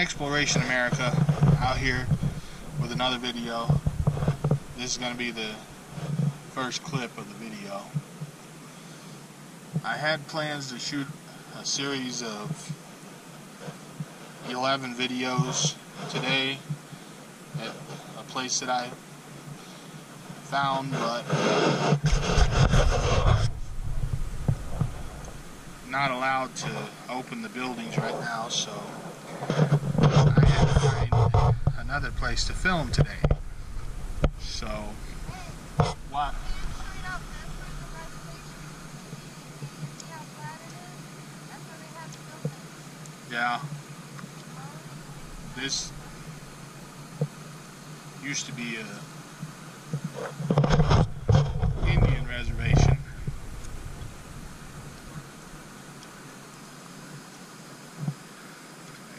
Exploration America out here with another video. This is going to be the first clip of the video. I had plans to shoot a series of 11 videos today at a place that I found, but not allowed to open the buildings right now, so I had to find another place to film today. So, what? Yeah. This used to be a Indian reservation.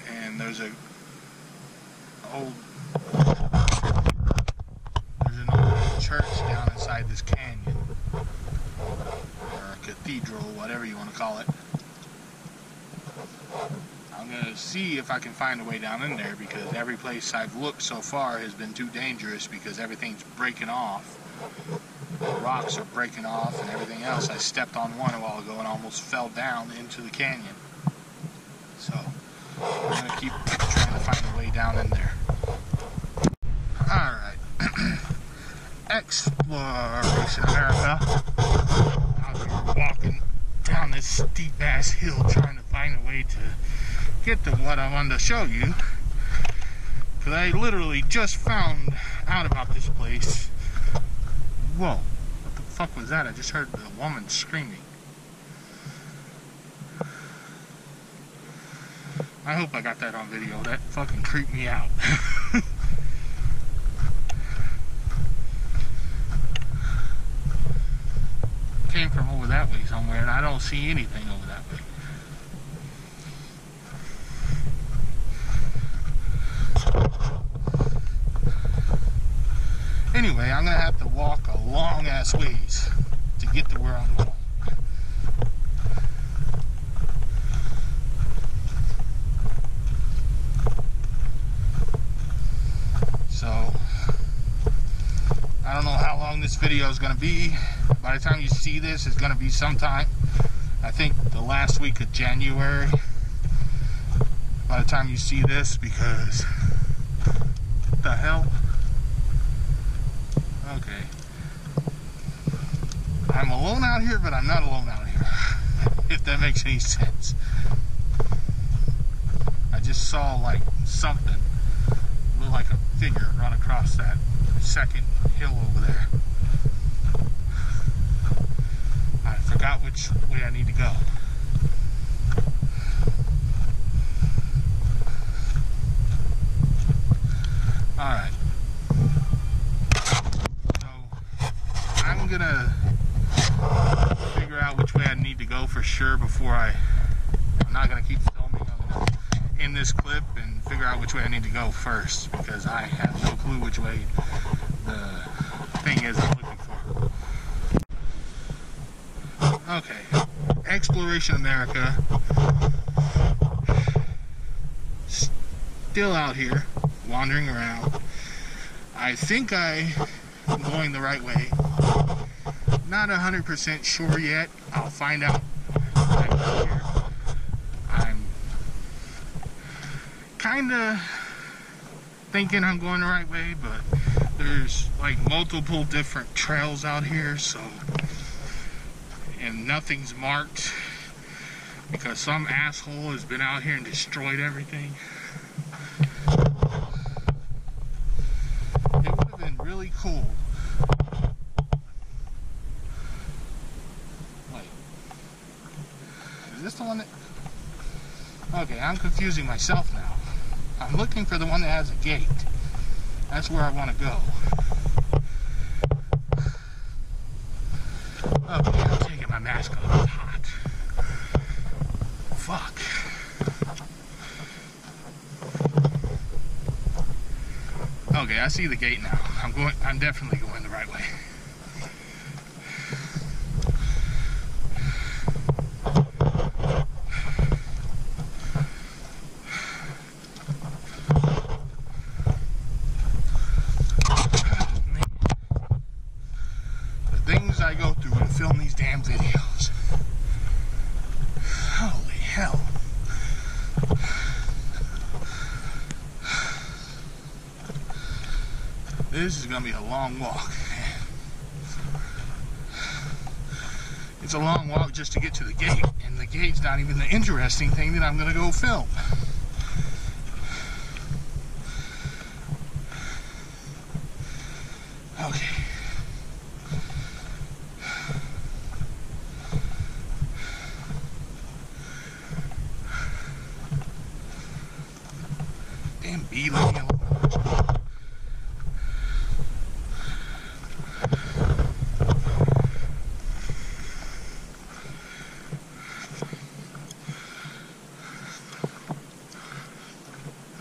And there's a old there's an old church down inside this canyon or a cathedral, whatever you want to call it. I'm gonna see if I can find a way down in there because every place I've looked so far has been too dangerous because everything's breaking off. The rocks are breaking off and everything else. I stepped on one a while ago and almost fell down into the canyon. So I'm gonna keep trying to find a way down in there. Alright. Exploration America. Out here walking down this steep ass hill trying to find a way to get to what I wanted to show you. Because I literally just found out about this place. Whoa, what the fuck was that? I just heard the woman screaming. I hope I got that on video. That fucking creeped me out. Came from over that way somewhere, and I don't see anything over that way. I'm gonna have to walk a long ass ways to get to where I'm going. So, I don't know how long this video is gonna be. By the time you see this, it's gonna be sometime, I think the last week of January. By the time you see this, because, the hell? Okay. I'm alone out here, but I'm not alone out here. if that makes any sense. I just saw like something. Look like a figure run across that second hill over there. I forgot which way I need to go. Alright. I'm gonna figure out which way I need to go for sure before I. I'm not gonna keep filming. I'm gonna end this clip and figure out which way I need to go first because I have no clue which way the thing is I'm looking for. Okay, Exploration America. Still out here, wandering around. I think I am going the right way not 100% sure yet. I'll find out I'm kind of thinking I'm going the right way, but there's like multiple different trails out here, so and nothing's marked because some asshole has been out here and destroyed everything. It would have been really cool Is this the one that... Okay, I'm confusing myself now. I'm looking for the one that has a gate. That's where I want to go. Oh, okay, I'm taking my mask off. It's hot. Fuck. Okay, I see the gate now. I'm going I'm definitely going the right way. This is going to be a long walk. It's a long walk just to get to the gate, and the gate's not even the interesting thing that I'm going to go film. Okay. Damn bee, leave me alone.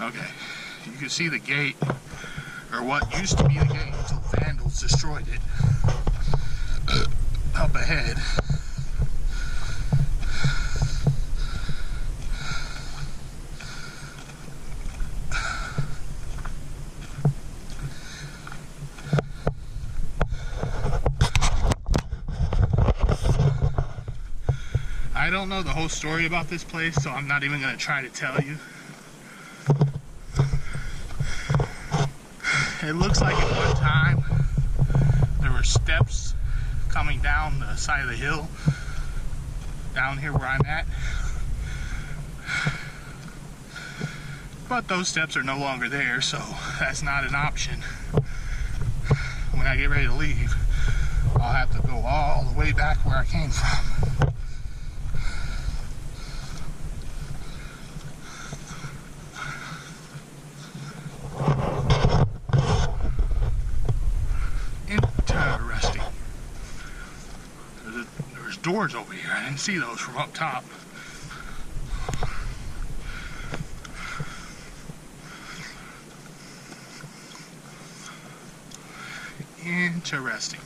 Okay, you can see the gate, or what used to be the gate until vandals destroyed it. Up ahead. I don't know the whole story about this place, so I'm not even going to try to tell you. It looks like at one time there were steps coming down the side of the hill down here where I'm at. But those steps are no longer there, so that's not an option. When I get ready to leave, I'll have to go all the way back where I came from. Interesting. There's, a, doors over here. I didn't see those from up top. Interesting.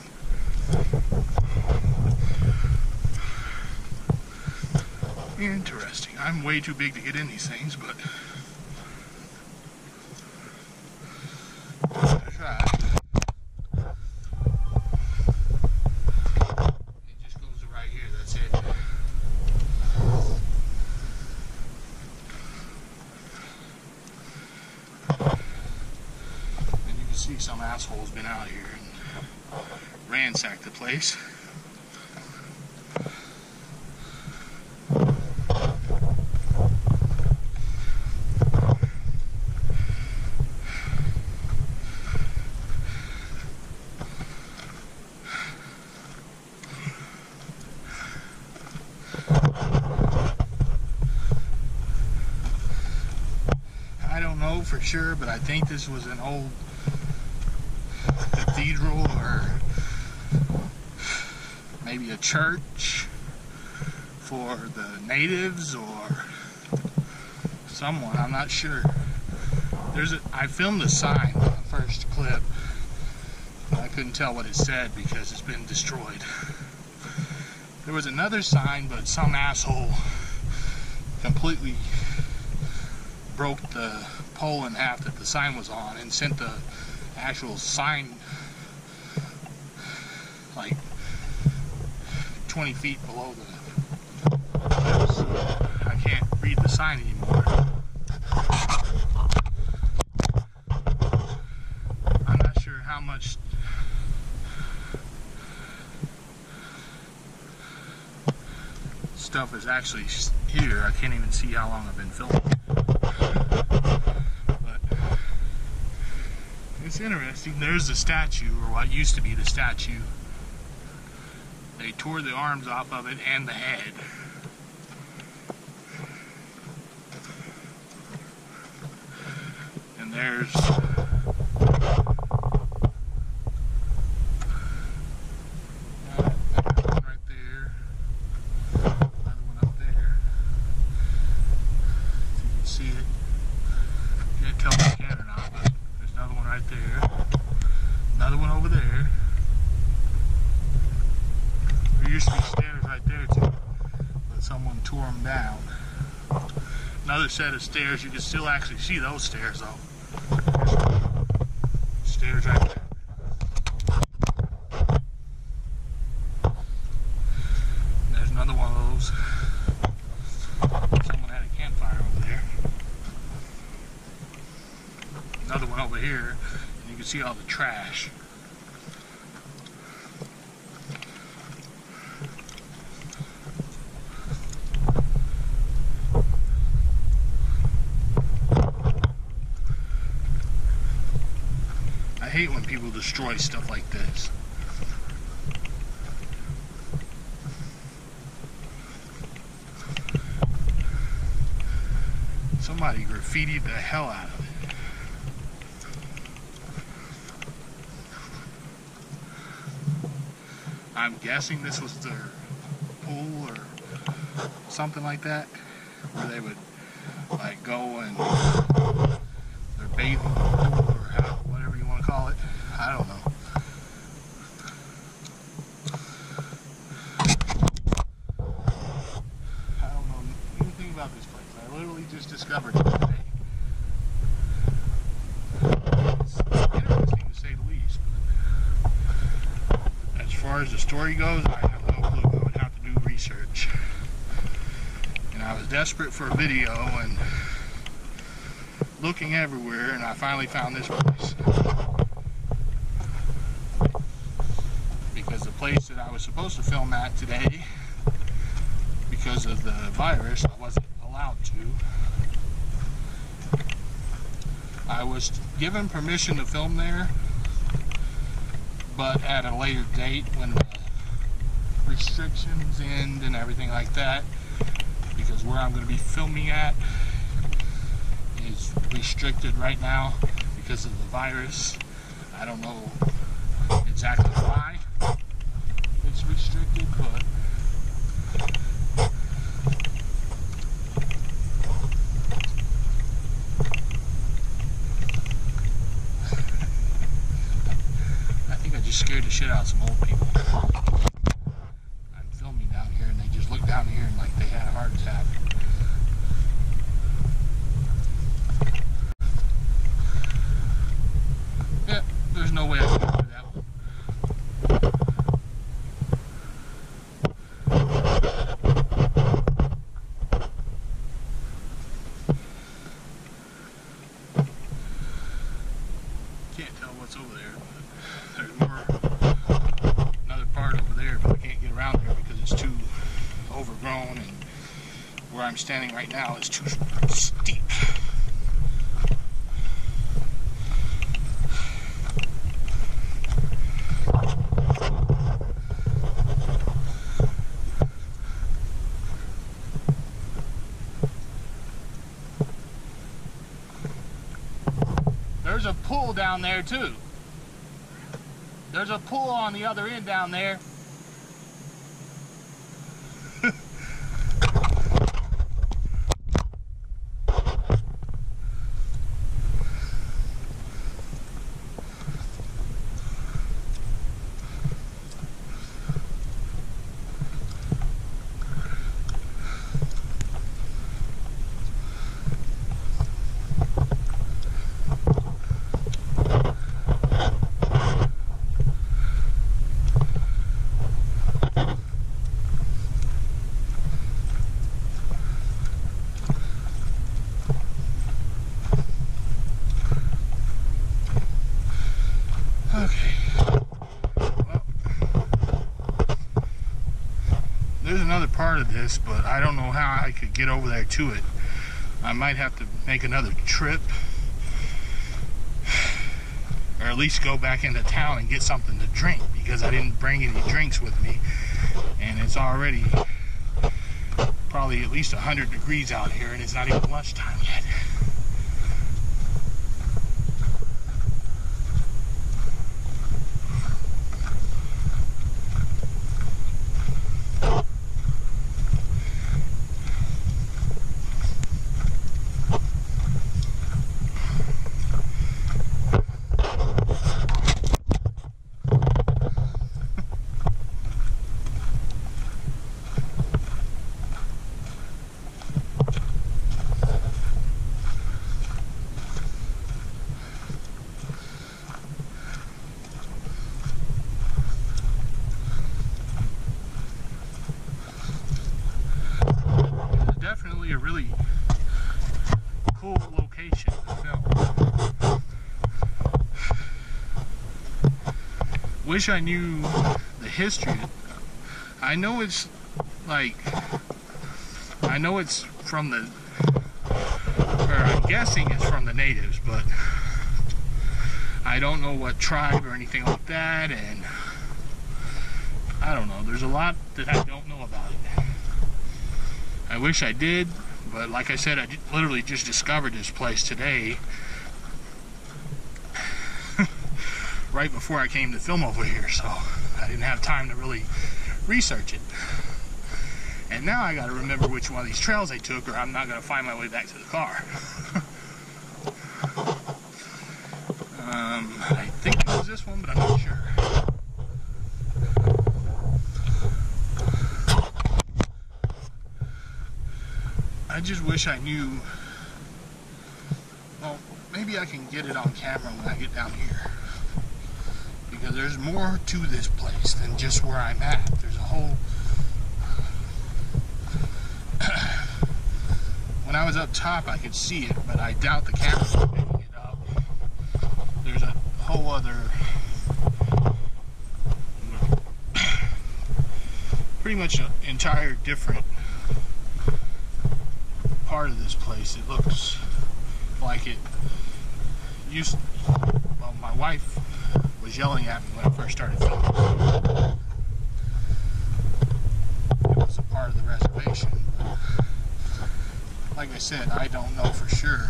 Interesting. I'm way too big to get in these things, but I'll try. It just goes to right here, that's it. And you can see some asshole's been out here and ransacked the place. I don't know for sure, but I think this was an old cathedral or maybe a church for the natives or someone. I'm not sure. There's a, I filmed the sign on the first clip. I couldn't tell what it said because it's been destroyed. There was another sign, but some asshole completely broke the pole in half that the sign was on and sent the actual sign like 20 feet below the. I can't read the sign anymore. I'm not sure how much stuff is actually here. I can't even see how long I've been filming. But it's interesting. There's the statue, or what used to be the statue. They tore the arms off of it and the head. And there's uh, another one right there. Another one up there. If you can see it. Can't tell if you can or not, but there's another one right there. Another one over there. There used to be stairs right there too, but someone tore them down. Another set of stairs. You can still actually see those stairs though. Stairs right there. There's another one of those. Someone had a campfire over there. Another one over here. And you can can see all the trash. I hate when people destroy stuff like this. Somebody graffitied the hell out of it. I'm guessing this was their pool or something like that, where they would like go and bathing pool or how, whatever you want to call it. I don't know. I don't know anything about this place. I literally just discovered it today. It's interesting to say the least. But as far as the story goes, I have no clue. I would have to do research. And I was desperate for a video and looking everywhere, and I finally found this place. Because the place that I was supposed to film at today because of the virus, I wasn't allowed to. I was given permission to film there, but at a later date when the restrictions end and everything like that, because where I'm going to be filming at is restricted right now because of the virus. I don't know exactly why it's restricted, but I think I just scared the shit out of some old people. I'm filming down here and they just look down here and like they had a heart attack. Yeah, there's no way I can do that one. Can't tell what's over there. but There's more, another part over there, but I can't get around there because it's too overgrown and where I'm standing right now is too steep. There's a pool down there too. There's a pool on the other end down there. Part of this, but I don't know how I could get over there to it. I might have to make another trip. Or at least go back into town and get something to drink because I didn't bring any drinks with me. And it's already probably at least 100 degrees out here and it's not even lunchtime yet. It's definitely a really cool location to film. Wish I knew the history. I know it's like I know it's from the or I'm guessing it's from the natives, but I don't know what tribe or anything like that and I don't know. There's a lot that I don't know about it. I wish I did, but like I said, I literally just discovered this place today right before I came to film over here, so I didn't have time to really research it. And now I got to remember which one of these trails I took, or I'm not going to find my way back to the car. um, I think it was this one, but I'm not sure. I just wish I knew. Well, maybe I can get it on camera when I get down here there's more to this place than just where I'm at. There's a whole. when I was up top, I could see it, but I doubt the camera's picking it up. There's a whole other. Pretty much an entire different part of this place. It looks like it used. Well, my wife was yelling at me when I first started filming. It was a part of the reservation, like I said, I don't know for sure.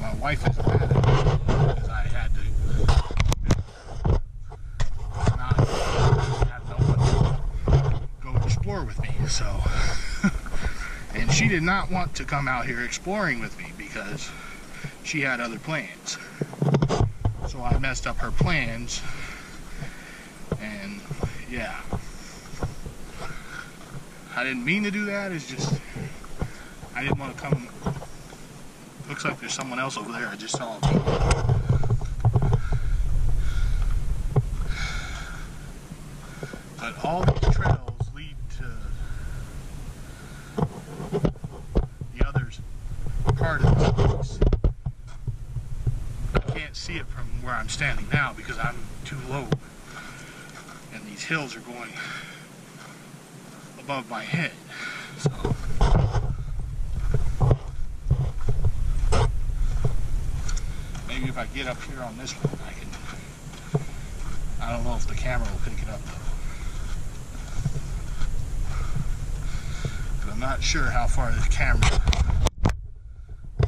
My wife is mad at me because I had to not have no one go explore with me, so and she did not want to come out here exploring with me because she had other plans. So I messed up her plans. And yeah. I didn't mean to do that. It's just I didn't want to come. Looks like there's someone else over there. I just saw. But all these trails part of the place. I can't see it from where I'm standing now because I'm too low. And these hills are going above my head. So maybe if I get up here on this one I can I don't know if the camera will pick it up though. But I'm not sure how far this camera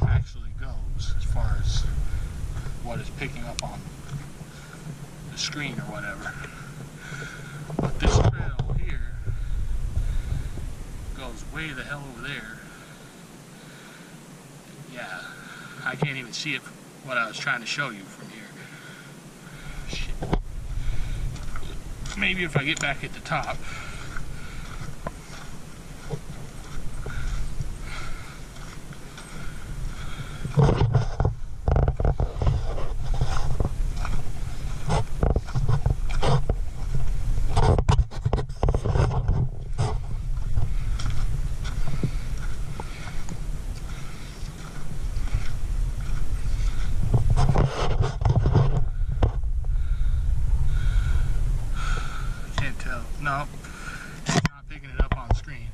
actually goes as far as what is picking up on the screen or whatever. But this trail here goes way the hell over there. Yeah, I can't even see it what I was trying to show you from here. Shit. Maybe if I get back at the top. No, not picking it up on screen.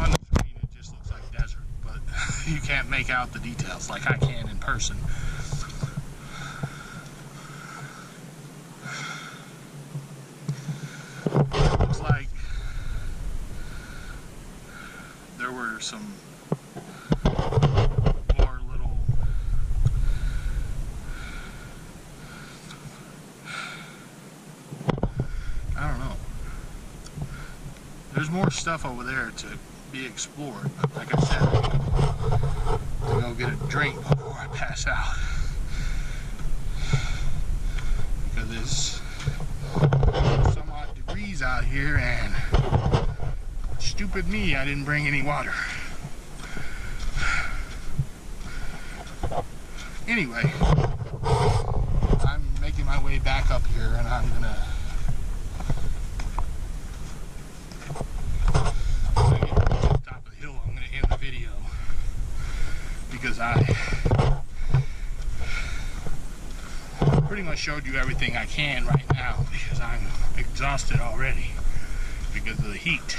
on the screen it just looks like desert, but you can't make out the details like I can in person. looks like there were some more little I don't know. there's more stuff over there to be explored. Like I said, get a drink before I pass out. Because it's some odd degrees out here and stupid me, I didn't bring any water. Anyway, I'm making my way back up here and I'm gonna pretty much showed you everything I can right now because I'm exhausted already because of the heat.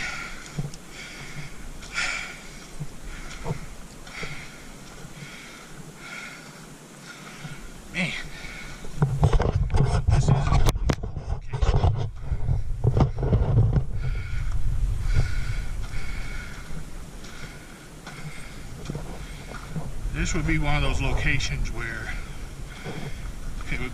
Man, this. This would be one of those locations where